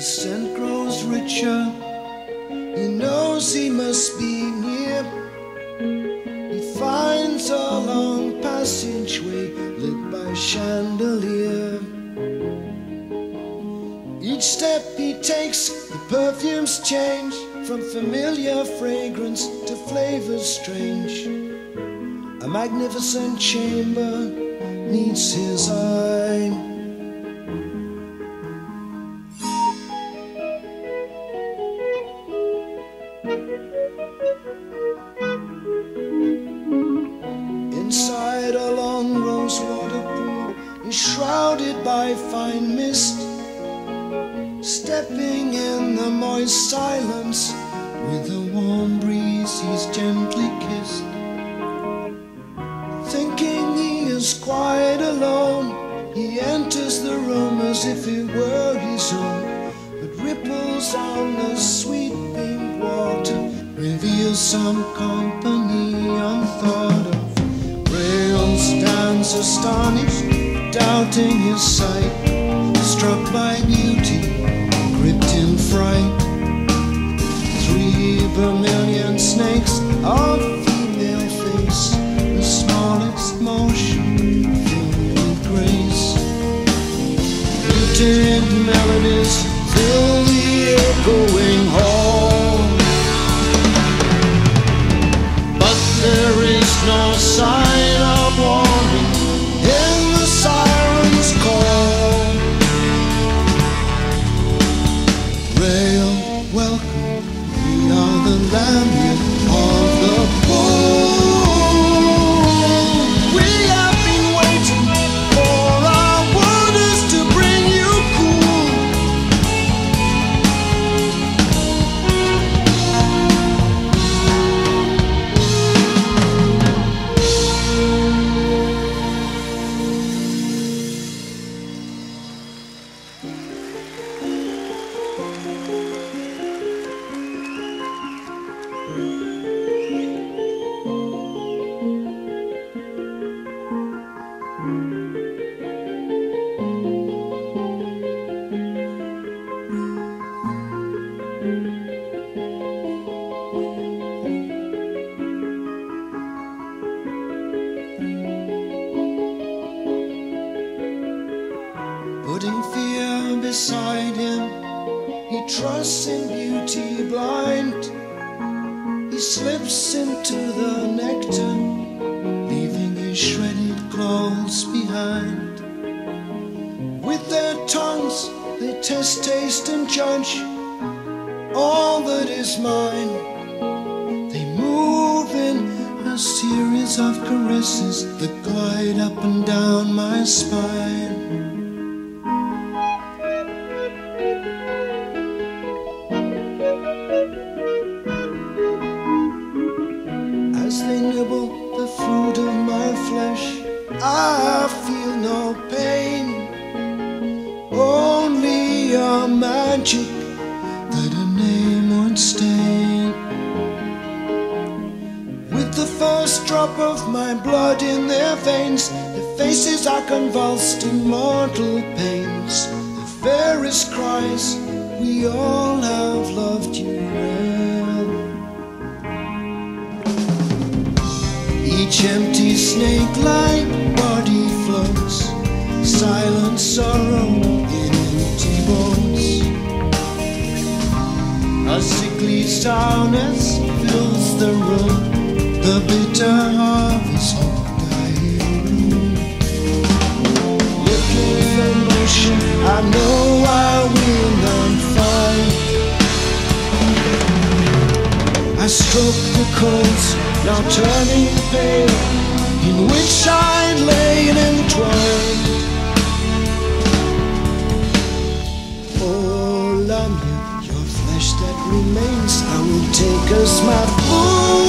The scent grows richer. He knows he must be near. He finds a long passageway lit by chandelier. Each step he takes, the perfumes change from familiar fragrance to flavors strange. A magnificent chamber meets his eye. Pool, shrouded by fine mist. Stepping in the moist silence, with a warm breeze, he's gently kissed. Thinking he is quite alone, he enters the room as if it were his own. But ripples on the sweet pink water reveal some company unthought of. Rael stands astonished, doubting his sight, struck by beauty, gripped in fright. Three vermilion snakes of female face, the smallest motion filled with grace. Muted melodies fill the echoing hall. But there is no sign the Putting fear beside him, he trusts in beauty blind. He slips into the nectar, leaving his shredded clothes behind. With their tongues, they test, taste, and judge all that is mine. They move in a series of caresses that glide up and down my spine. As they nibble the fruit of my flesh, I feel no pain, only a magic stain. With the first drop of my blood in their veins, their faces are convulsed in mortal pains. The fairest cries, we all have loved you well. Each empty snake-like body floats, silent sorrow sickly sourness fills the room, the bitter harvest of dying. Looking for motion, I know I will not find. I stroke the coals, now turning pale, in which I lay entwined. Remains, I will take as my food.